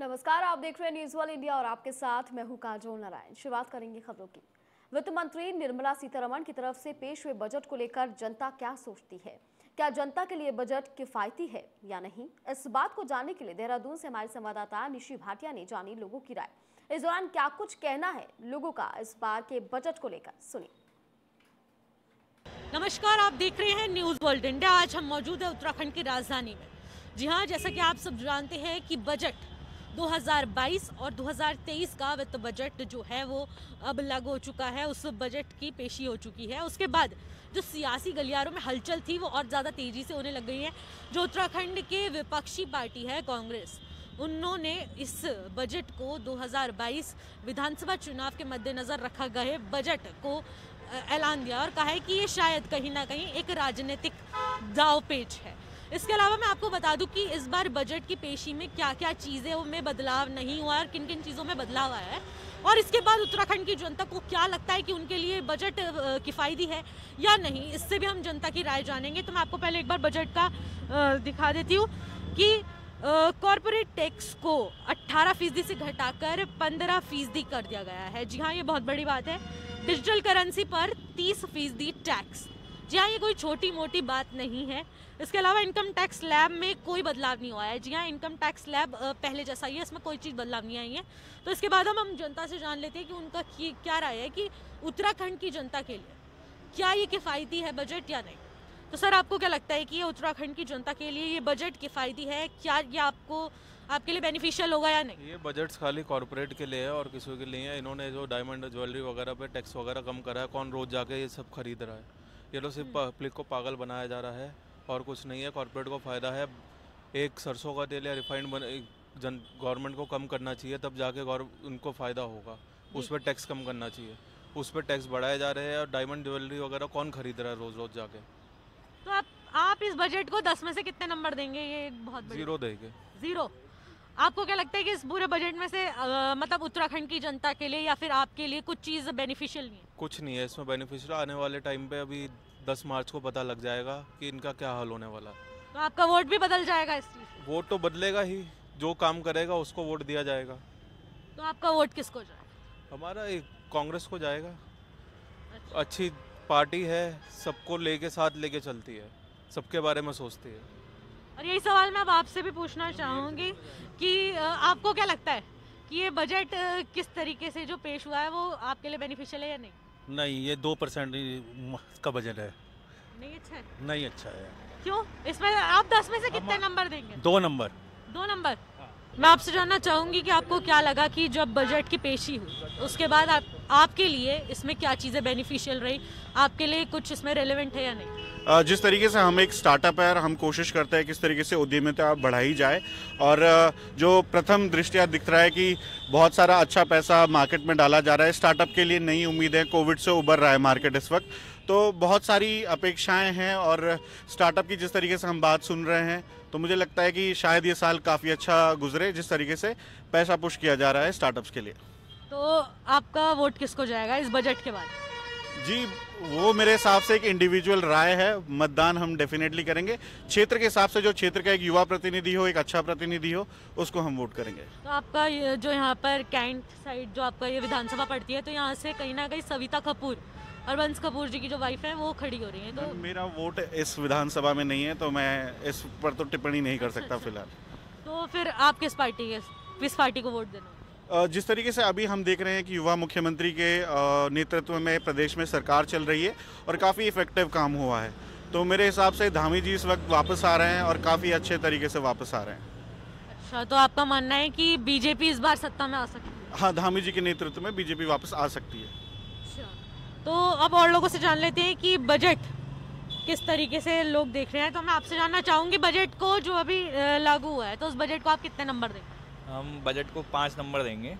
नमस्कार, आप देख रहे हैं न्यूज़ वन इंडिया और आपके साथ मैं हूँ काजोल नारायण। शुरुआत करेंगे खबरों की। वित्त मंत्री निर्मला सीतारमण की तरफ़ से पेश हुए बजट को लेकर जनता क्या सोचती है? क्या जनता के लिए बजट किफायती है या नहीं? इस बात को जानने के लिए देहरादून से हमारे संवाददाता निशी भाटिया ने जानी लोगों की राय। इस दौरान क्या कुछ कहना है लोगों का इस बार के बजट को लेकर? सुनिए। नमस्कार, आप देख रहे हैं न्यूज़ वर्ल्ड इंडिया आज हम मौजूद है उत्तराखंड की राजधानी में। जी हाँ जैसा कि आप सब जानते हैं कि बजट 2022 और 2023 का वित्त बजट जो है वो अब लागू हो चुका है, उस बजट की पेशी हो चुकी है। उसके बाद जो सियासी गलियारों में हलचल थी, वो और ज़्यादा तेज़ी से होने लग गई है। जो उत्तराखंड के विपक्षी पार्टी है, कांग्रेस, उन्होंने इस बजट को 2022 विधानसभा चुनाव के मद्देनज़र रखा गए बजट को ऐलान दिया और कहा है कि ये शायद कहीं ना कहीं एक राजनीतिक दाव पेच है। इसके अलावा मैं आपको बता दूँ कि इस बार बजट की पेशी में क्या क्या चीज़ें में बदलाव नहीं हुआ है और किन किन चीज़ों में बदलाव आया है। और इसके बाद उत्तराखंड की जनता को क्या लगता है कि उनके लिए बजट किफ़ायती है या नहीं, इससे भी हम जनता की राय जानेंगे। तो मैं आपको पहले एक बार बजट का दिखा देती हूँ कि कॉरपोरेट टैक्स को 18 फ़ीसदी से घटाकर 15 फ़ीसदी कर दिया गया है। जी हाँ ये बहुत बड़ी बात है। डिजिटल करेंसी पर 30 फ़ीसदी टैक्स जी हाँ ये कोई छोटी मोटी बात नहीं है। इसके अलावा इनकम टैक्स लैब में कोई बदलाव नहीं हुआ है। जी हाँ इनकम टैक्स लैब पहले जैसा ही है इसमें कोई चीज़ बदलाव नहीं आई है। तो इसके बाद हम हम जनता से जान लेते हैं कि उनका क्या राय है कि उत्तराखंड की जनता के लिए क्या ये किफ़ायती है बजट या नहीं? तो सर आपको क्या लगता है कि ये उत्तराखंड की जनता के लिए ये बजट किफ़ायती है? क्या ये आपको आपके लिए बेनिफिशियल होगा या नहीं? ये बजट्स खाली कॉरपोरेट के लिए है और किसी के लिए है। इन्होंने जो डायमंड ज्वेलरी वगैरह पे टैक्स वगैरह कम करा है कौन रोज जाके ये सब खरीद रहा है? ये लोग सिर्फ़ पब्लिक को पागल बनाया जा रहा है। और कुछ नहीं है। कॉरपोरेट को फ़ायदा है। एक सरसों का तेल या रिफाइंड बन जन गवर्नमेंट को कम करना चाहिए तब जाके उनको फ़ायदा होगा। उस पर टैक्स कम करना चाहिए। उस पर टैक्स बढ़ाए जा रहे हैं और डायमंड ज्वेलरी वगैरह कौन खरीद रहा है रोज़ रोज़ जाके? तो आप आप इस बजट को दस में से कितने नंबर देंगे? ये एक बहुत ज़ीरो देंगे। ज़ीरो आपको क्या लगता है कि इस पूरे बजट में से अ, मतलब उत्तराखंड की जनता के लिए या फिर आपके लिए कुछ चीज़ बेनिफिशियल नहीं है? कुछ नहीं है। इसमें बेनिफिशियल आने वाले टाइम पे अभी दस मार्च को पता लग जाएगा कि इनका क्या हाल होने वाला तो आपका वोट भी बदल जाएगा इस चीज़ वोट तो बदलेगा ही जो काम करेगा उसको वोट दिया जाएगा। तो आपका वोट किसको जाएगा? हमारा एक कांग्रेस को जाएगा। अच्छा। अच्छी पार्टी है सबको लेके साथ लेके चलती है सबके बारे में सोचती है। और यही सवाल मैं अब आपसे भी पूछना चाहूँगी कि आपको क्या लगता है कि ये बजट किस तरीके से जो पेश हुआ है वो आपके लिए बेनिफिशियल है या नहीं? नहीं ये दो परसेंट का बजट है। नहीं अच्छा है। नहीं अच्छा है। क्यों? इसमें आप दस में से कितने नंबर देंगे? दो नंबर। दो नंबर? मैं आपसे जानना चाहूँगी कि आपको क्या लगा कि जब बजट की पेशी हुई, उसके बाद आप, आपके लिए इसमें क्या चीज़ें बेनिफिशियल रही? आपके लिए कुछ इसमें रेलिवेंट है या नहीं? जिस तरीके से हम एक स्टार्टअप है और हम कोशिश करते हैं किस तरीके से उद्यमिता बढ़ाई जाए और जो प्रथम दृष्टिया दिख रहा है कि बहुत सारा अच्छा पैसा मार्केट में डाला जा रहा है। स्टार्टअप के लिए नई उम्मीदें कोविड से उभर रहा है मार्केट इस वक्त। तो बहुत सारी अपेक्षाएँ हैं और स्टार्टअप की जिस तरीके से हम बात सुन रहे हैं तो मुझे लगता है कि शायद ये साल काफ़ी अच्छा गुजरे जिस तरीके से पैसा पुश किया जा रहा है स्टार्टअप्स के लिए। तो आपका वोट किसको जाएगा इस बजट के बाद? जी वो मेरे हिसाब से एक इंडिविजुअल राय है मतदान हम डेफिनेटली करेंगे। क्षेत्र के हिसाब से जो क्षेत्र का एक युवा प्रतिनिधि हो एक अच्छा प्रतिनिधि हो उसको हम वोट करेंगे। तो आपका जो यहाँ पर कैंट साइड जो आपका ये विधानसभा पड़ती है तो यहाँ से कहीं ना कहीं सविता कपूर और वंश कपूर जी की जो वाइफ है वो खड़ी हो रही है तो मेरा वोट इस विधानसभा में नहीं है तो मैं इस पर तो टिप्पणी नहीं कर सकता फ़िलहाल। तो फिर आप किस पार्टी के किस पार्टी को वोट देना? जिस तरीके से अभी हम देख रहे हैं कि युवा मुख्यमंत्री के नेतृत्व में प्रदेश में सरकार चल रही है और काफ़ी इफ़ेक्टिव काम हुआ है। तो मेरे हिसाब से धामी जी इस वक्त वापस आ रहे हैं और काफ़ी अच्छे तरीके से वापस आ रहे हैं। अच्छा तो आपका मानना है कि बीजेपी इस बार सत्ता में आ सकती है? हाँ धामी जी के नेतृत्व में बीजेपी वापस आ सकती है। अच्छा तो अब और लोगों से जान लेते हैं कि बजट किस तरीके से लोग देख रहे हैं। तो मैं आपसे जानना चाहूँगी बजट को जो अभी लागू हुआ है। तो उस बजट को आप कितने नंबर देंगे? हम बजट को पाँच नंबर देंगे।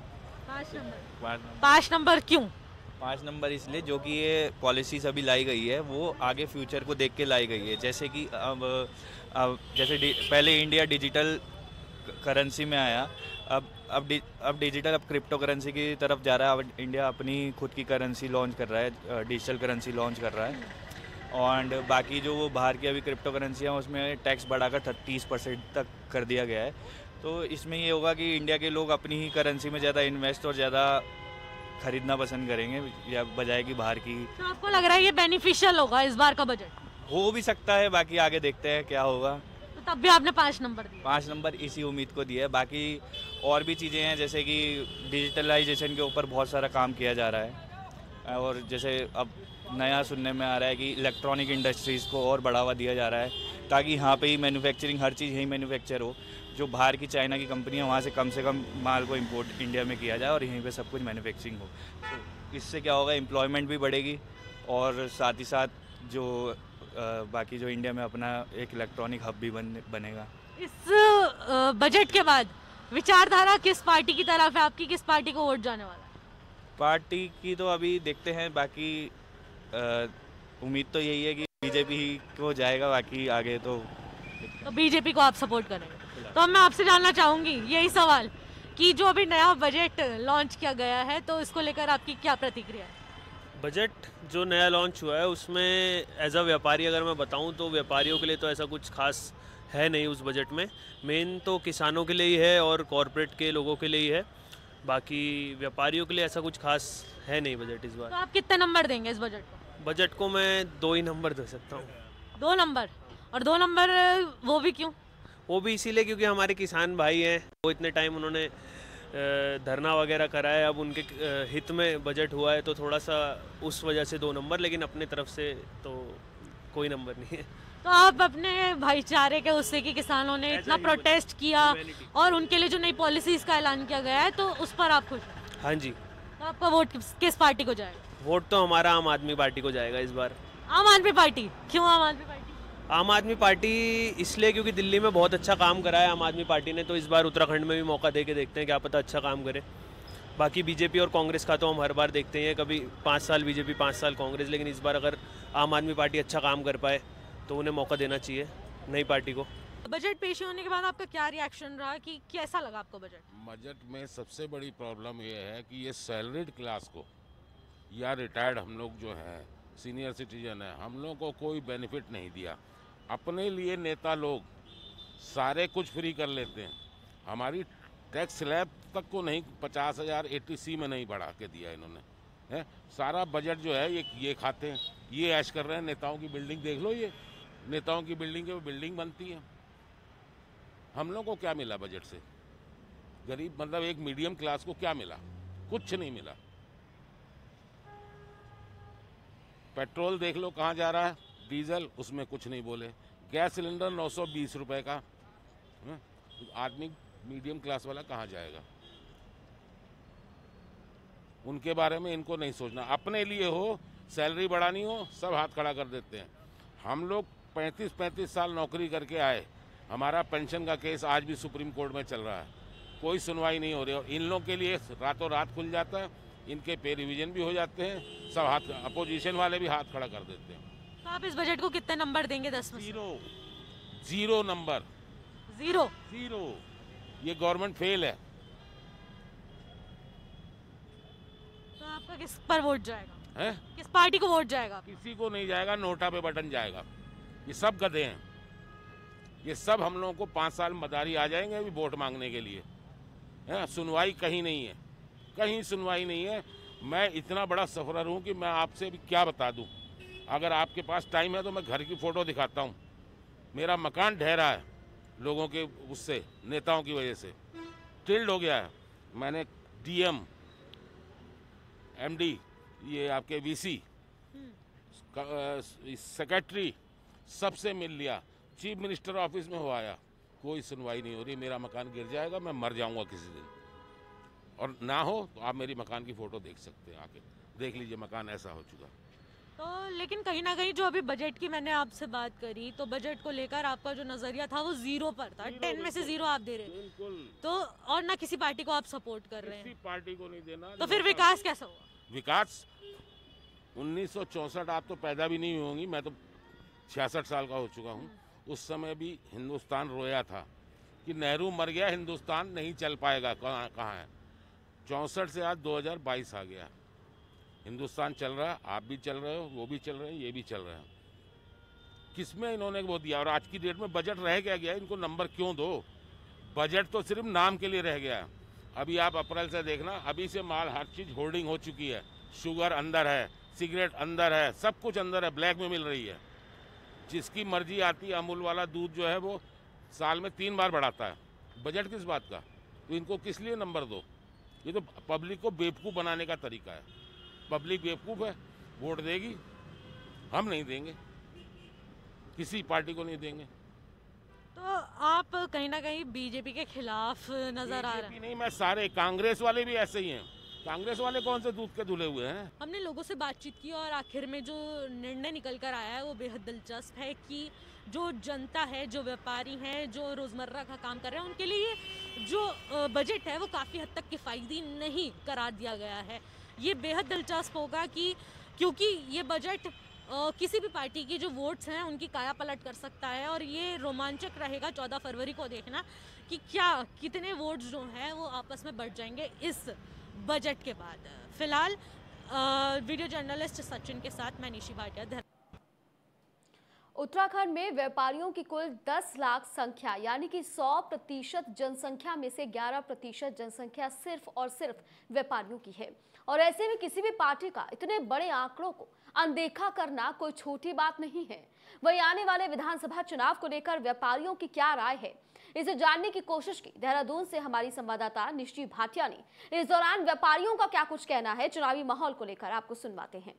पाँच नंबर पाँच नंबर क्यों? पाँच नंबर इसलिए जो कि ये पॉलिसीज़ अभी लाई गई है वो आगे फ्यूचर को देख के लाई गई है। जैसे कि अब अब जैसे पहले इंडिया डिजिटल करेंसी में आया अब अब डि, अब डिजिटल अब क्रिप्टो करेंसी की तरफ़ जा रहा है। अब इंडिया अपनी खुद की करेंसी लॉन्च कर रहा है डिजिटल करेंसी लॉन्च कर रहा है। और बाकी जो वो बाहर की अभी क्रिप्टो करेंसी है उसमें टैक्स बढ़ाकर तीस परसेंट तक कर दिया गया है। तो इसमें ये होगा कि इंडिया के लोग अपनी ही करेंसी में ज़्यादा इन्वेस्ट और ज़्यादा खरीदना पसंद करेंगे या बजाय कि बाहर की। तो आपको लग रहा है ये बेनिफिशियल होगा इस बार का बजट हो भी सकता है बाकी आगे देखते हैं क्या होगा। तो तब भी आपने पाँच नंबर दिए। पाँच नंबर इसी उम्मीद को दिया है बाकी और भी चीज़ें हैं, जैसे कि डिजिटलाइजेशन के ऊपर बहुत सारा काम किया जा रहा है। और जैसे अब नया सुनने में आ रहा है कि इलेक्ट्रॉनिक इंडस्ट्रीज़ को और बढ़ावा दिया जा रहा है, ताकि यहाँ पे ही मैन्युफैक्चरिंग हर चीज़ यहीं मैन्युफैक्चर हो, जो बाहर की चाइना की कंपनी है वहाँ से कम से कम माल को इंपोर्ट इंडिया में किया जाए और यहीं पे सब कुछ मैन्युफैक्चरिंग हो। तो इससे क्या होगा एम्प्लॉयमेंट भी बढ़ेगी और साथ ही साथ जो बाकी जो इंडिया में अपना एक इलेक्ट्रॉनिक हब भी बन बनेगा। इस बजट के बाद विचारधारा किस पार्टी की तरफ़ है? आपकी किस पार्टी को वोट जाने वाला है? पार्टी की तो अभी देखते हैं बाकी उम्मीद तो यही है कि बीजेपी को जाएगा बाकी आगे तो तो बीजेपी को आप सपोर्ट करेंगे। तो मैं आपसे जानना चाहूँगी यही सवाल कि जो अभी नया बजट लॉन्च किया गया है तो इसको लेकर आपकी क्या प्रतिक्रिया है? बजट जो नया लॉन्च हुआ है उसमें एज अ व्यापारी अगर मैं बताऊँ तो व्यापारियों के लिए तो ऐसा कुछ खास है नहीं उस बजट में। मेन तो किसानों के लिए ही है और कॉरपोरेट के लोगों के लिए ही है। बाकी व्यापारियों के लिए ऐसा कुछ खास है नहीं बजट इस बार। तो आप कितने नंबर देंगे इस बजट को? बजट को मैं दो ही नंबर दे सकता हूँ। दो नंबर? और दो नंबर वो भी क्यों? वो भी इसीलिए क्योंकि हमारे किसान भाई हैं वो इतने टाइम उन्होंने धरना वगैरह करा है अब उनके हित में बजट हुआ है तो थोड़ा सा उस वजह से दो नंबर लेकिन अपने तरफ़ से तो कोई नंबर नहीं है। तो आप अपने भाईचारे के उससे कि किसानों ने इतना प्रोटेस्ट किया और उनके लिए जो नई पॉलिसीज़ का ऐलान किया गया है तो उस पर आप खुश? हाँ जी। तो आपका वोट किस, किस पार्टी को जाएगा? वोट तो हमारा आम आदमी पार्टी को जाएगा इस बार। आम आदमी पार्टी क्यों आम आदमी पार्टी आम आदमी पार्टी इसलिए क्योंकि दिल्ली में बहुत अच्छा काम करा है आम आदमी पार्टी ने तो इस बार उत्तराखंड में भी मौका दे के देखते हैं क्या पता अच्छा काम करे। बाकी बीजेपी और कांग्रेस का तो हम हर बार देखते हैं कभी पाँच साल बीजेपी पाँच साल कांग्रेस लेकिन इस बार अगर आम आदमी पार्टी अच्छा काम कर पाए तो उन्हें मौका देना चाहिए नई पार्टी को। बजट पेश होने के बाद आपका क्या रिएक्शन रहा? कि कैसा लगा आपको बजट? बजट में सबसे बड़ी प्रॉब्लम ये है कि ये सैलरीड क्लास को या रिटायर्ड हम लोग जो हैं सीनियर सिटीजन है हम लोग को कोई बेनिफिट नहीं दिया। अपने लिए नेता लोग सारे कुछ फ्री कर लेते हैं। हमारी टैक्स स्लैब तक को नहीं, पचास हज़ार ए सी में नहीं बढ़ा के दिया इन्होंने, है? सारा बजट जो है, ये ये खाते हैं। ये ऐश कर रहे हैं, नेताओं की बिल्डिंग देख लो ये। नेताओं की बिल्डिंग के बिल्डिंग बनती है। हम लोग को क्या मिला बजट से? गरीब मतलब एक मीडियम क्लास को क्या मिला? कुछ नहीं मिला। पेट्रोल देख लो कहाँ जा रहा है। डीजल, उसमें कुछ नहीं बोले। गैस सिलेंडर नौ सौ बीस रुपये का। हैं? आदमी मीडियम क्लास वाला कहाँ जाएगा? उनके बारे में इनको नहीं सोचना। अपने लिए हो, सैलरी बढ़ानी हो, सब हाथ खड़ा कर देते हैं। हम लोग पैंतीस पैंतीस साल नौकरी करके आए। हमारा पेंशन का केस आज भी सुप्रीम कोर्ट में चल रहा है। कोई सुनवाई नहीं हो रही। और इन लोगों के लिए रातों रात खुल जाता है। इनके पे रिविजन भी हो जाते हैं। सब हाथ, अपोजिशन वाले भी हाथ खड़ा कर देते हैं। आप इस बजट को कितने नंबर देंगे दस में zero zero number zero zero ये गवर्नमेंट फेल है. तो आपका किस पर वोट जाएगा? हैं? किस पार्टी को वोट जाएगा किसी को नहीं जाएगा नोटा पे बटन जाएगा. ये सब गधे हैं. ये सब हम लोगों को पाँच साल मदारी आ जाएँगे अभी वोट मांगने के लिए. है? सुनवाई कहीं नहीं है. कहीं सुनवाई नहीं है. मैं इतना बड़ा सफरर हूँ कि मैं आपसे अभी क्या बता दूँ? अगर आपके पास टाइम है तो मैं घर की फ़ोटो दिखाता हूँ। मेरा मकान ढहरा है लोगों के उससे, नेताओं की वजह से। टिल्ड हो गया है। मैंने डीएम एमडी ये आपके वीसी सेक्रेटरी सबसे मिल लिया। चीफ मिनिस्टर ऑफ़िस में हो आया। कोई सुनवाई नहीं हो रही। मेरा मकान गिर जाएगा, मैं मर जाऊँगा किसी दिन। और ना हो तो आप मेरी मकान की फ़ोटो देख सकते हैं आके। देख लीजिए, मकान ऐसा हो चुका। तो लेकिन कहीं ना कहीं जो अभी बजट की मैंने आपसे बात करी तो बजट को लेकर आपका जो नज़रिया था वो ज़ीरो पर था। टेन में से ज़ीरो आप दे रहे बिल्कुल। तो और ना किसी पार्टी को आप सपोर्ट कर रहे किसी हैं पार्टी को नहीं देना तो फिर विकास कैसा हुआ? विकास उन्नीस आप तो पैदा भी नहीं होंगी मैं तो छियासठ साल का हो चुका हूँ। उस समय भी हिंदुस्तान रोया था कि नेहरू मर गया हिंदुस्तान नहीं चल पाएगा कहाँ कहाँ है। चौंसठ से आज 2022 आ गया। हिंदुस्तान चल रहा है आप भी चल रहे हो, वो भी चल रहे हैं, ये भी चल रहे हैं। किसमें इन्होंने वो दिया? और आज की डेट में बजट रह गया गया, इनको नंबर क्यों दो? बजट तो सिर्फ़ नाम के लिए रह गया अभी आप अप्रैल से देखना, अभी से माल हर चीज़ होल्डिंग हो चुकी है। शुगर अंदर है, सिगरेट अंदर है, सब कुछ अंदर है, ब्लैक में मिल रही है। जिसकी मर्ज़ी आती है, अमूल वाला दूध जो है वो साल में तीन बार बढ़ाता है। बजट किस बात का? तो इनको किस लिए नंबर दो? ये तो पब्लिक को बेवकूफ़ बनाने का तरीका है। पब्लिक बेवकूफ़ है वोट देगी हम नहीं देंगे। किसी पार्टी को नहीं देंगे। तो आप कहीं ना कहीं बीजेपी के खिलाफ नज़र आ रहे हैं। नहीं मैं सारे कांग्रेस वाले भी ऐसे ही हैं। कांग्रेस वाले कौन से दूध के धुले हुए हैं? हमने लोगों से बातचीत की और आखिर में जो निर्णय निकल कर आया है वो बेहद दिलचस्प है कि जो जनता है जो व्यापारी हैं जो रोज़मर्रा का काम कर रहे हैं उनके लिए जो बजट है वो काफ़ी हद तक किफ़ायती नहीं करार दिया गया है। ये बेहद दिलचस्प होगा कि क्योंकि ये बजट किसी भी पार्टी की जो वोट्स हैं, उनकी काया पलट कर सकता है और ये रोमांचक रहेगा चौदह फरवरी को देखना कि क्या, कितने वोट्स जो हैं, वो आपस में बढ़ जाएँगे इस बजट के बाद। फ़िलहाल वीडियो जर्नलिस्ट सचिन के साथ मैं निशी भाटिया, धन्यवाद। उत्तराखंड में व्यापारियों की कुल 10 लाख संख्या, यानी कि 100 प्रतिशत जनसंख्या में से 11 प्रतिशत जनसंख्या सिर्फ़ और सिर्फ़ व्यापारियों की है। और ऐसे में किसी भी पार्टी का इतने बड़े आंकड़ों को अनदेखा करना कोई छोटी बात नहीं है। वहीं आने वाले विधानसभा चुनाव को लेकर व्यापारियों की क्या राय है? इसे जानने की कोशिश की देहरादून से हमारी संवाददाता निश्ची भाटिया ने। इस दौरान व्यापारियों का क्या कुछ कहना है? चुनावी माहौल को लेकर आपको सुनवाते हैं।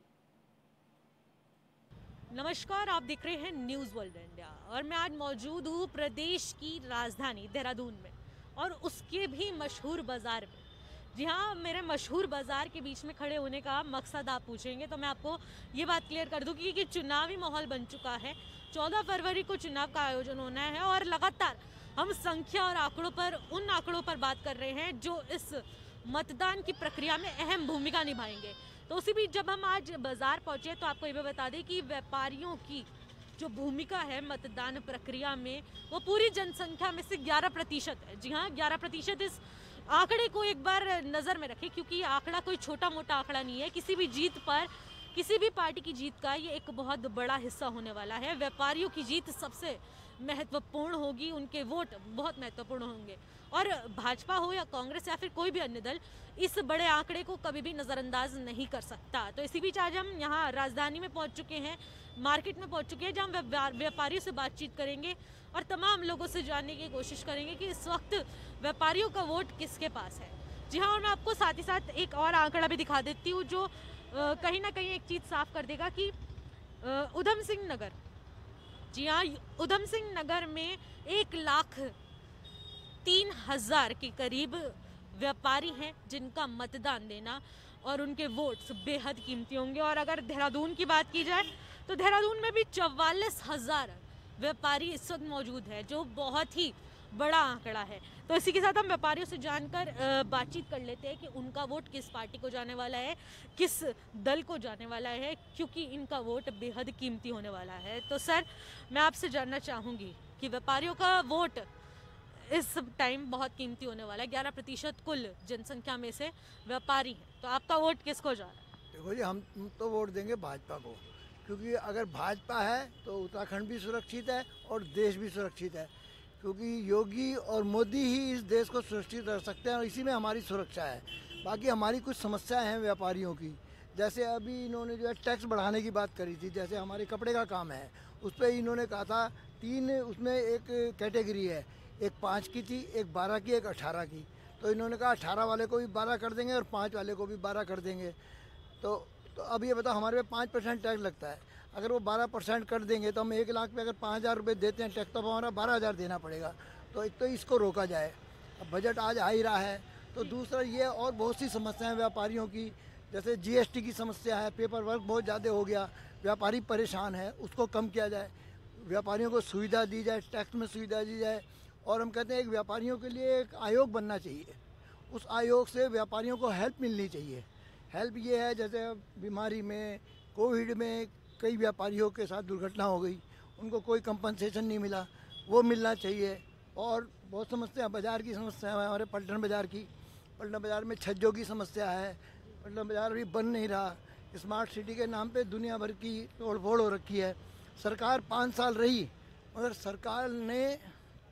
नमस्कार आप देख रहे हैं न्यूज़ वर्ल्ड इंडिया और मैं आज मौजूद हूँ प्रदेश की राजधानी देहरादून में और उसके भी मशहूर बाज़ार में। जी हाँ मेरे मशहूर बाज़ार के बीच में खड़े होने का मकसद आप पूछेंगे तो मैं आपको ये बात क्लियर कर दूँ कि, कि चुनावी माहौल बन चुका है। चौदह फरवरी को चुनाव का आयोजन होना है और लगातार हम संख्या और आंकड़ों पर उन आंकड़ों पर बात कर रहे हैं जो इस मतदान की प्रक्रिया में अहम भूमिका निभाएँगे। तो उसी बीच जब हम आज बाज़ार पहुँचे तो आपको ये भी बता दें कि व्यापारियों की जो भूमिका है मतदान प्रक्रिया में, वो पूरी जनसंख्या में से 11 प्रतिशत है। जी हाँ 11 प्रतिशत इस आंकड़े को एक बार नज़र में रखें, क्योंकि ये आंकड़ा कोई छोटा मोटा आंकड़ा नहीं है। किसी भी जीत पर, किसी भी पार्टी की जीत का ये एक बहुत बड़ा हिस्सा होने वाला है। व्यापारियों की जीत सबसे महत्वपूर्ण होगी, उनके वोट बहुत महत्वपूर्ण होंगे। और भाजपा हो या कांग्रेस या फिर कोई भी अन्य दल, इस बड़े आंकड़े को कभी भी नज़रअंदाज नहीं कर सकता। तो इसी बीच आज हम यहाँ राजधानी में पहुँच चुके हैं, मार्केट में पहुँच चुके हैं, जहाँ हम व्यापारियों से बातचीत करेंगे और तमाम लोगों से जानने की कोशिश करेंगे कि इस वक्त व्यापारियों का वोट किसके पास है। जी हाँ और मैं आपको साथ ही साथ एक और आंकड़ा भी दिखा देती हूँ, जो कहीं ना कहीं एक चीज़ साफ़ कर देगा कि उधम सिंह नगर जी हाँ उधम सिंह नगर में एक लाख तीन हज़ार के करीब व्यापारी हैं जिनका मतदान देना और उनके वोट्स बेहद कीमती होंगे। और अगर देहरादून की बात की जाए तो देहरादून में भी चवालीस हज़ार व्यापारी इस वक्त मौजूद है, जो बहुत ही बड़ा आंकड़ा है। तो इसी के साथ हम व्यापारियों से जानकर बातचीत कर लेते हैं कि उनका वोट किस पार्टी को जाने वाला है, किस दल को जाने वाला है, क्योंकि इनका वोट बेहद कीमती होने वाला है। तो सर, मैं आपसे जानना चाहूँगी कि व्यापारियों का वोट इस टाइम बहुत कीमती होने वाला है। ग्यारह प्रतिशत कुल जनसंख्या में से व्यापारी हैं। तो आपका वोट किसको जा रहा है? देखो जी, हम तो वोट देंगे भाजपा को, क्योंकि अगर भाजपा है तो उत्तराखंड भी सुरक्षित है और देश भी सुरक्षित है। क्योंकि योगी और मोदी ही इस देश को सुरक्षित रख सकते हैं और इसी में हमारी सुरक्षा है। बाकी हमारी कुछ समस्याएँ हैं व्यापारियों की। जैसे अभी इन्होंने जो है टैक्स बढ़ाने की बात करी थी, जैसे हमारे कपड़े का काम है, उस पर इन्होंने कहा था, तीन उसमें एक कैटेगरी है, एक पाँच की थी, एक बारह की, एक अठारह की। तो इन्होंने कहा, अठारह वाले को भी बारह कर देंगे और पाँच वाले को भी बारह कर देंगे। तो तो अब ये बताओ, हमारे पे पाँच परसेंट टैक्स लगता है। अगर वो बारह परसेंट कर देंगे तो हम एक लाख पे अगर पाँच हज़ार रुपये देते हैं टैक्स तो हमारा बारह हज़ार देना पड़ेगा। तो एक तो इसको रोका जाए। अब बजट आज आ ही रहा है। तो दूसरा ये और बहुत सी समस्याएँ व्यापारियों की। जैसे जीएसटी की समस्या है पेपर वर्क बहुत ज़्यादा हो गया। व्यापारी परेशान है, उसको कम किया जाए। व्यापारियों को सुविधा दी जाए टैक्स में सुविधा दी जाए। और हम कहते हैं एक व्यापारियों के लिए एक आयोग बनना चाहिए। उस आयोग से व्यापारियों को हेल्प मिलनी चाहिए। हेल्प ये है, जैसे बीमारी में कोविड में कई व्यापारियों के साथ दुर्घटना हो गई उनको कोई कंपनसेशन नहीं मिला वो मिलना चाहिए। और बहुत समस्या बाज़ार की समस्या है हमारे पलटन बाज़ार की। पलटन बाज़ार में छज्जों की समस्या है पलटन बाज़ार अभी बन नहीं रहा। स्मार्ट सिटी के नाम पे दुनिया भर की तोड़ फोड़ हो रखी है। सरकार पाँच साल रही मगर सरकार ने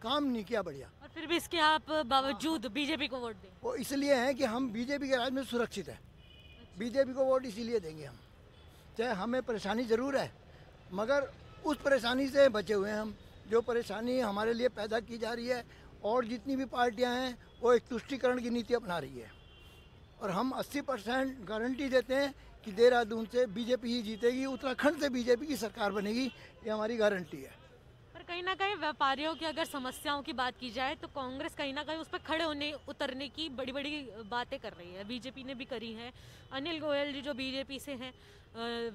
काम नहीं किया बढ़िया। और फिर भी इसके आप बावजूद बीजेपी को वोट दें? वो इसलिए हैं कि हम बीजेपी के राज में सुरक्षित है। बीजेपी को वोट इसीलिए देंगे हम। चाहे हमें परेशानी ज़रूर है, मगर उस परेशानी से बचे हुए हैं हम। जो परेशानी हमारे लिए पैदा की जा रही है और जितनी भी पार्टियाँ हैं, वो एक तुष्टिकरण की नीति अपना रही है। और हम 80 परसेंट गारंटी देते हैं कि देहरादून से बीजेपी ही जीतेगी, उत्तराखंड से बीजेपी की सरकार बनेगी, ये हमारी गारंटी है। कहीं ना कहीं व्यापारियों की अगर समस्याओं की बात की जाए तो कांग्रेस कहीं ना कहीं उस पर खड़े होने, उतरने की बड़ी बड़ी बातें कर रही है। बीजेपी ने भी करी है। अनिल गोयल जी जो बीजेपी से हैं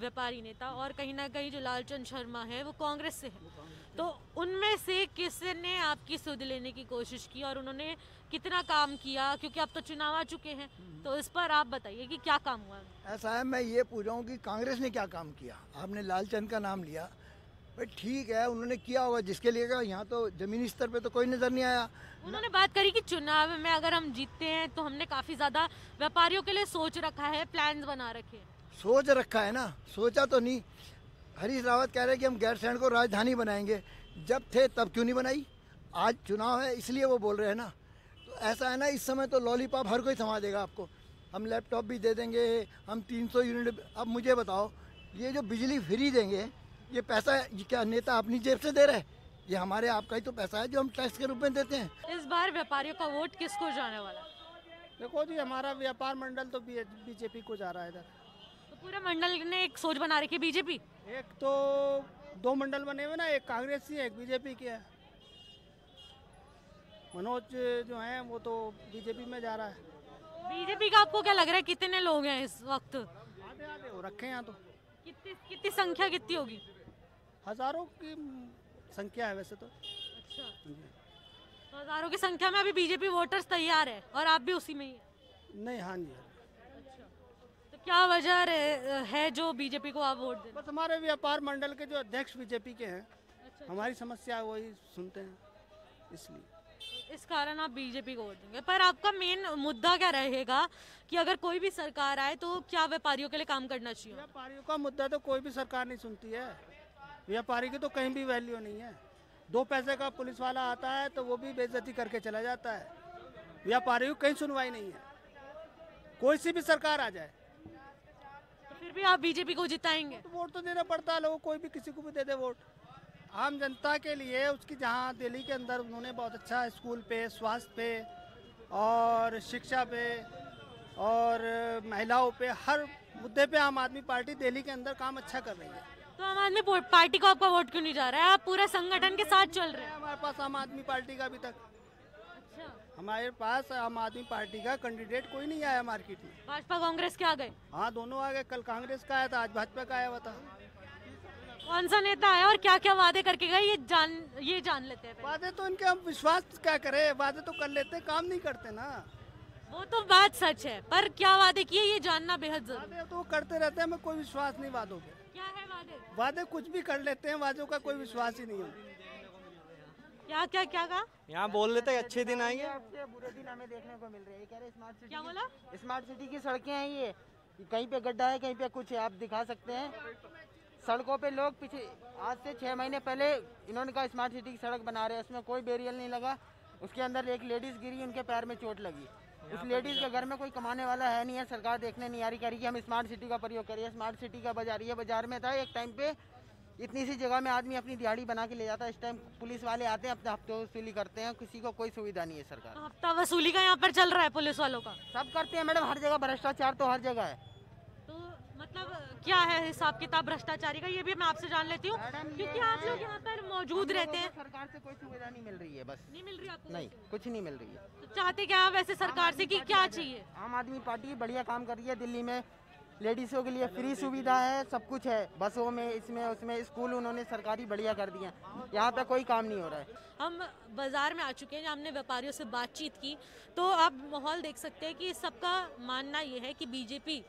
व्यापारी नेता, और कहीं ना कहीं जो लालचंद शर्मा है, वो कांग्रेस से है। तो उनमें से किसने आपकी सुध लेने की कोशिश की, और उन्होंने कितना काम किया? क्योंकि अब तो चुनाव आ चुके हैं। तो इस पर आप बताइए कि क्या काम हुआ? ऐसा है, मैं ये पूछ रहा हूँ कि कांग्रेस ने क्या काम किया? आपने लालचंद का नाम लिया भाई ठीक है उन्होंने किया होगा जिसके लिए का यहाँ तो जमीनी स्तर पे तो कोई नज़र नहीं आया। उन्होंने बात करी कि चुनाव में अगर हम जीतते हैं तो हमने काफ़ी ज़्यादा व्यापारियों के लिए सोच रखा है प्लान बना रखे सोच रखा है ना? सोचा तो नहीं। हरीश रावत कह रहे हैं कि हम गैरसैंण को राजधानी बनाएँगे। जब थे तब क्यों नहीं बनाई? आज चुनाव है इसलिए वो बोल रहे हैं ना। तो ऐसा है ना इस समय तो लॉलीपॉप हर कोई थमा देगा आपको। हम लैपटॉप भी दे देंगे हम 300 यूनिट अब मुझे बताओ ये जो बिजली फ्री देंगे ये पैसा ये क्या नेता अपनी जेब से दे रहे हैं? ये हमारे आपका ही तो पैसा है जो हम टैक्स के रूप में देते हैं। इस बार व्यापारियों का वोट किसको जाने वाला? देखो जी हमारा व्यापार मंडल तो बीजेपी को जा रहा है इधर। तो पूरे मंडल ने एक सोच बना रखी है बीजेपी? एक तो दो मंडल बने हुए ना एक कांग्रेस की है एक बीजेपी की है। मनोज जो है वो तो बीजेपी में जा रहा है। बीजेपी का आपको क्या लग रहा है कितने लोग हैं इस वक्त? आधे आधे हो रखे हैं यहाँ तो। कितनी कितनी संख्या कितनी होगी? हज़ारों की संख्या है वैसे तो। अच्छा। तो हज़ारों की संख्या में अभी बीजेपी वोटर्स तैयार है और आप भी उसी में ही है? नहीं हाँ जी तो क्या वजह है जो बीजेपी को आप वोट दें बस हमारे व्यापार मंडल के जो अध्यक्ष बीजेपी के हैं अच्छा। हमारी समस्या वही सुनते हैं इसलिए। इस कारण आप बीजेपी को वोट देंगे। पर आपका मेन मुद्दा क्या रहेगा कि अगर कोई भी सरकार आए तो क्या व्यापारियों के लिए काम करना चाहिए? व्यापारियों का मुद्दा तो कोई भी सरकार नहीं सुनती है। व्यापारी की तो कहीं भी वैल्यू नहीं है। दो पैसे का पुलिस वाला आता है तो वो भी बेइज्जती करके चला जाता है। व्यापारियों की कहीं सुनवाई नहीं है। कोई सी भी सरकार आ जाए। तो फिर भी आप बीजेपी को जिताएँगे? तो वोट तो देना पड़ता है लोगों कोई भी किसी को भी दे दे वोट। आम जनता के लिए उसकी जहाँ दिल्ली के अंदर उन्होंने बहुत अच्छा स्कूल पे स्वास्थ्य पे और शिक्षा पे और महिलाओं पे हर मुद्दे पे आम आदमी पार्टी दिल्ली के अंदर काम अच्छा कर रही है। तो आम आदमी पार्टी को आपका वोट क्यों नहीं जा रहा है? आप पूरे संगठन के साथ चल रहे हैं। हमारे पास आम आदमी पार्टी का अभी तक। अच्छा। हमारे पास आम आदमी पार्टी का कैंडिडेट कोई नहीं आया मार्केट में। भाजपा कांग्रेस के आ गए? हाँ दोनों आ गए। कल कांग्रेस का आया था आज भाजपा का आया हुआ था। कौन सा नेता आया और क्या क्या वादे करके गए ये जान ये जान लेते हैं वादे तो इनके हम विश्वास क्या करें? वादे तो कर लेते काम नहीं करते ना। वो तो बात सच है पर क्या वादे किए ये जानना बेहद ज़रूरी वादे तो करते रहते हैं हमें कोई विश्वास नहीं वादों पे। क्या है वादे? वादे कुछ भी कर लेते हैं वादों का कोई विश्वास ही नहीं है। क्या क्या क्या कहा? यहाँ बोल लेते हैं अच्छे दिन आएँगे। सबसे बुरे दिन हमें देखने को मिल रहे हैं। कह रहे स्मार्ट सिटी क्या बोला? स्मार्ट सिटी की सड़कें हैं ये। कहीं पे गड्ढा है कहीं पे कुछ है आप दिखा सकते हैं। सड़कों पे लोग पीछे आज से छः महीने पहले इन्होंने कहा स्मार्ट सिटी की सड़क बना रहे हैं उसमें कोई बेरियल नहीं लगा। उसके अंदर एक लेडीज़ गिरी उनके पैर में चोट लगी। उस लेडीज़ के घर में कोई कमाने वाला है नहीं है सरकार देखने नहीं आ रही कह रही कि हम स्मार्ट सिटी का प्रयोग करिए स्मार्ट सिटी का बाज़ार ये बाज़ार में था एक टाइम पे इतनी सी जगह में आदमी अपनी दिहाड़ी बना के ले जाता है। इस टाइम पुलिस वाले आते हैं अपने हफ़्ते वसूली करते हैं किसी को कोई सुविधा नहीं है सरकार। हफ़्ता वसूली का यहाँ पर चल रहा है पुलिस वालों का? सब करते हैं मैडम हर जगह भ्रष्टाचार तो हर जगह है। मतलब क्या है हिसाब किताब भ्रष्टाचारी का? ये भी मैं आपसे जान लेती हूँ क्योंकि आप लोग यहाँ पर मौजूद रहते हैं। सरकार से कोई सुविधा नहीं मिल रही है बस। नहीं मिल रही आपको नहीं कुछ नहीं मिल रही है। तो चाहते क्या आप वैसे सरकार से कि क्या चाहिए? आम आदमी पार्टी बढ़िया काम कर रही है दिल्ली में। लेडीज़ों के लिए फ्री सुविधा है सब कुछ है। बसों में इसमें उसमें स्कूल उन्होंने सरकारी बढ़िया कर दिए हैं। यहाँ पे कोई काम नहीं हो रहा है। हम बाज़ार में आ चुके हैं हमने व्यापारियों से बातचीत की। तो आप माहौल देख सकते हैं कि सबका मानना ये है कि बीजेपी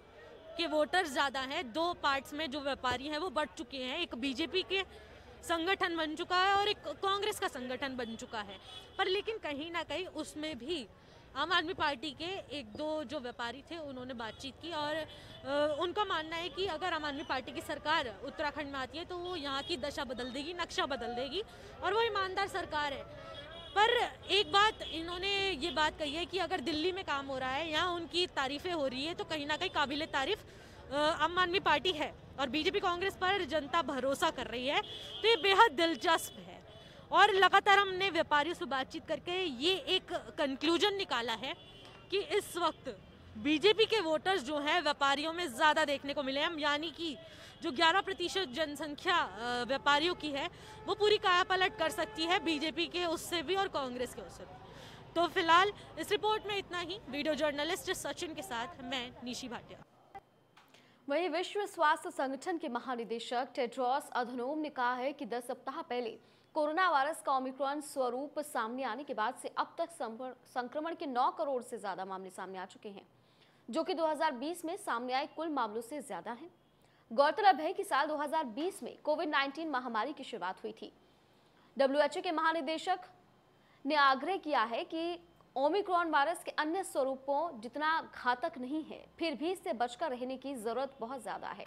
के वोटर्स ज़्यादा हैं। दो पार्ट्स में जो व्यापारी हैं, वो बढ़ चुके हैं। एक बीजेपी के संगठन बन चुका है और एक कांग्रेस का संगठन बन चुका है। पर लेकिन कहीं ना कहीं उसमें भी आम आदमी पार्टी के एक दो जो व्यापारी थे, उन्होंने बातचीत की और उनका मानना है कि अगर आम आदमी पार्टी की सरकार उत्तराखंड में आती है तो वो यहाँ की दशा बदल देगी, नक्शा बदल देगी और वो ईमानदार सरकार है। पर एक बात इन्होंने ये बात कही है कि अगर दिल्ली में काम हो रहा है यहाँ उनकी तारीफें हो रही है तो कहीं ना कहीं काबिल तारीफ़ आम आदमी पार्टी है और बीजेपी कांग्रेस पर जनता भरोसा कर रही है तो ये बेहद दिलचस्प है। और लगातार हमने व्यापारियों से बातचीत करके ये एक कंक्लूजन निकाला है कि इस वक्त बीजेपी के वोटर्स जो हैं, व्यापारियों में ज़्यादा देखने को मिले हैं। यानी कि जो 11 प्रतिशत जनसंख्या व्यापारियों की है, वो पूरी काया पलट कर सकती है बीजेपी के उससे भी और कांग्रेस के उससे भी। तो फ़िलहाल इस रिपोर्ट में इतना ही। वीडियो जर्नलिस्ट सचिन के साथ मैं निशी भाटिया। वहीं विश्व स्वास्थ्य संगठन के महानिदेशक टेड्रोस अधनोम ने कहा है कि 10 सप्ताह पहले कोरोना वायरस का ओमिक्रॉन स्वरूप सामने आने के बाद से अब तक संक्रमण के 9 करोड़ से ज़्यादा मामले सामने आ चुके हैं। जो कि 2020 में सामने आए कुल मामलों से ज़्यादा है। गौरतलब है कि साल 2020 में कोविड 19 महामारी की शुरुआत हुई थी। डब्ल्यूएचओ के महानिदेशक ने आग्रह किया है कि ओमिक्रॉन वायरस के अन्य स्वरूपों जितना घातक नहीं है, फिर भी इससे बचकर रहने की ज़रूरत बहुत ज़्यादा है।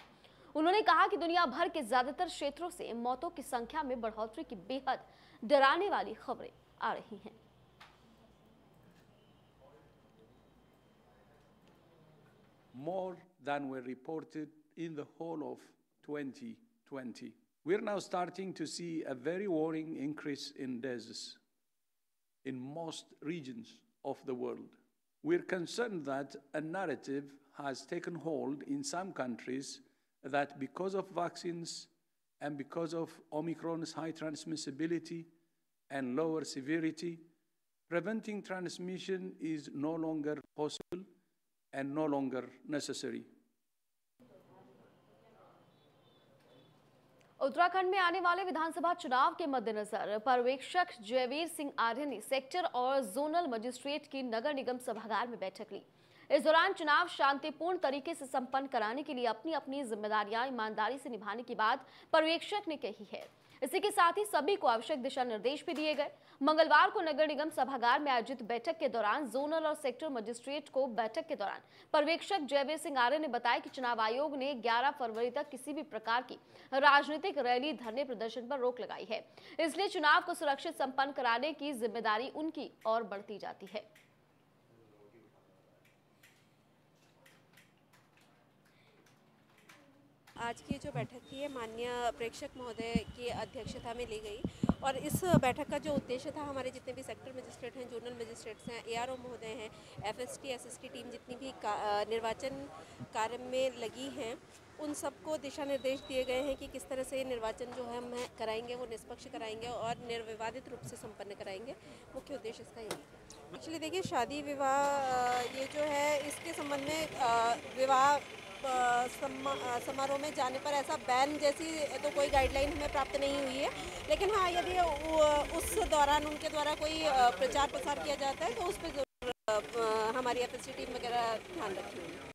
उन्होंने कहा कि दुनिया भर के ज़्यादातर क्षेत्रों से मौतों की संख्या में बढ़ोतरी की बेहद डराने वाली खबरें आ रही हैं। More than were reported in the whole of 2020. We're now starting to see a very worrying increase in deaths in most regions of the world. We're concerned that a narrative has taken hold in some countries that because of vaccines and because of Omicron's high transmissibility and lower severity, preventing transmission is no longer possible and no longer necessary. Uttarakhand में आने वाले विधानसभा चुनाव के मद्देनजर पर्यवेक्षक जयवीर सिंह आर्य ने sector और zonal magistrate की नगर निगम सभागार में बैठक ली इस दौरान चुनाव शांतिपूर्ण तरीके से संपन्न कराने के लिए अपनी अपनी जिम्मेदारियाँ ईमानदारी से निभाने की बात पर्यवेक्षक ने कही है इसी के साथ ही सभी को आवश्यक दिशा निर्देश भी दिए गए। मंगलवार को नगर निगम सभागार में आयोजित बैठक के दौरान जोनल और सेक्टर मजिस्ट्रेट को बैठक के दौरान पर्यवेक्षक जयवीर सिंह आर्य ने बताया कि चुनाव आयोग ने 11 फरवरी तक किसी भी प्रकार की राजनीतिक रैली धरने प्रदर्शन पर रोक लगाई है। इसलिए चुनाव को सुरक्षित संपन्न कराने की ज़िम्मेदारी उनकी और बढ़ती जाती है। आज की जो बैठक थी माननीय प्रेक्षक महोदय की अध्यक्षता में ली गई और इस बैठक का जो उद्देश्य था हमारे जितने भी सेक्टर मजिस्ट्रेट हैं जोनल मजिस्ट्रेट्स हैं एआरओ महोदय हैं एफएसटी एसएसटी टीम जितनी भी का, निर्वाचन कार्य में लगी हैं उन सबको दिशा निर्देश दिए गए हैं कि किस तरह से ये निर्वाचन जो है हम कराएँगे वो निष्पक्ष कराएँगे और निर्विवादित रूप से संपन्न कराएँगे। मुख्य उद्देश्य इसका यही एक्चुअली देखिए शादी विवाह ये जो है इसके संबंध में विवाह समारोह में जाने पर ऐसा बैन जैसी तो कोई गाइडलाइन हमें प्राप्त नहीं हुई है। लेकिन हाँ यदि उस दौरान उनके द्वारा कोई प्रचार प्रसार किया जाता है तो उस पर ज़रूर हमारी एफ़ टीम वगैरह ध्यान रखेंगे।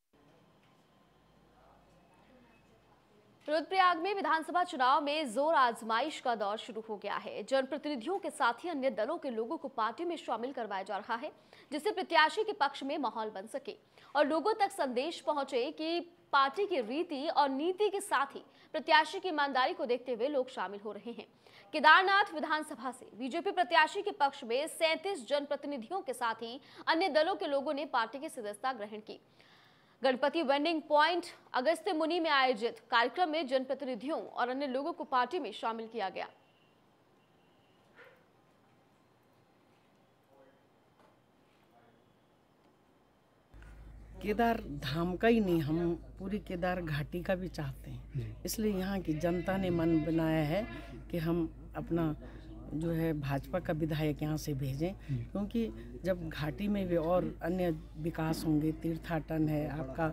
रुद्रप्रयाग में विधानसभा चुनाव में ज़ोर आजमाइश का दौर शुरू हो गया है। जनप्रतिनिधियों के साथ ही अन्य दलों के लोगों को पार्टी में शामिल करवाया जा रहा है, जिससे प्रत्याशी के पक्ष में माहौल बन सके। और लोगों तक संदेश पहुँचे कि पार्टी की रीति और नीति के साथ ही प्रत्याशी की ईमानदारी को देखते हुए लोग शामिल हो रहे हैं। केदारनाथ विधानसभा से बीजेपी प्रत्याशी के पक्ष में सैंतीस जनप्रतिनिधियों के साथ ही अन्य दलों के लोगों ने पार्टी की सदस्यता ग्रहण की। गणपति वेंडिंग पॉइंट अगस्त्य मुनि में आयोजित कार्यक्रम में जनप्रतिनिधियों और अन्य लोगों को पार्टी में शामिल किया गया। केदार धाम का ही नहीं हम पूरी केदार घाटी का भी चाहते हैं। इसलिए यहाँ की जनता ने मन बनाया है कि हम अपना जो है भाजपा का विधायक यहाँ से भेजें क्योंकि जब घाटी में भी और अन्य विकास होंगे तीर्थाटन है आपका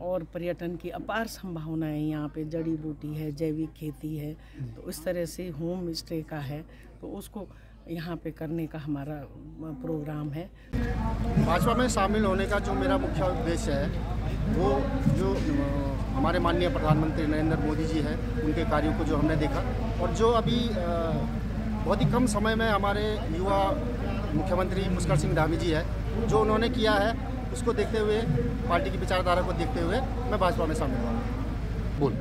और पर्यटन की अपार संभावनाएँ यहाँ पे जड़ी बूटी है जैविक खेती है तो इस तरह से होम स्टे का है तो उसको यहाँ पे करने का हमारा प्रोग्राम है। भाजपा में शामिल होने का जो मेरा मुख्य उद्देश्य है वो जो हमारे माननीय प्रधानमंत्री नरेंद्र मोदी जी हैं उनके कार्यों को जो हमने देखा और जो अभी बहुत ही कम समय में हमारे युवा मुख्यमंत्री पुष्कर सिंह धामी जी है जो उन्होंने किया है उसको देखते हुए पार्टी की विचारधारा को देखते हुए मैं भाजपा में शामिल हुआ बोल।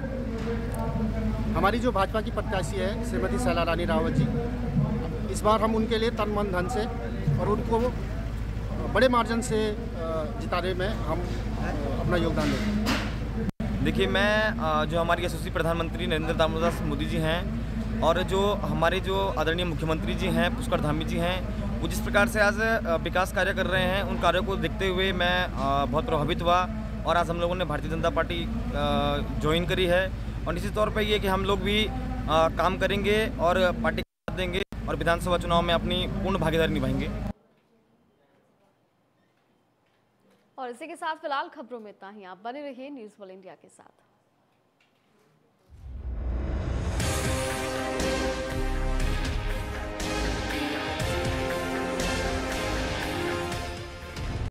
हमारी जो भाजपा की प्रत्याशी है श्रीमती शैला रानी रावत जी इस बार हम उनके लिए तन मन धन से और उनको बड़े मार्जिन से जिताने में हम अपना योगदान देंगे देखिए, मैं जो हमारे यशस्वी प्रधानमंत्री नरेंद्र दामोदर मोदी जी हैं और जो हमारे जो आदरणीय मुख्यमंत्री जी हैं, पुष्कर धामी जी हैं, वो जिस प्रकार से आज विकास कार्य कर रहे हैं, उन कार्यों को देखते हुए मैं बहुत प्रभावित हुआ और आज हम लोगों ने भारतीय जनता पार्टी ज्वाइन करी है। और निश्चित तौर पर ये कि हम लोग भी काम करेंगे और पार्टी देंगे। और विधानसभा चुनाव में अपनी पूर्ण भागीदारी निभाएँगे। और इसी के साथ फ़िलहाल खबरों में इतना ही। आप बने रहिए न्यूज़ वर्ल्ड इंडिया के साथ।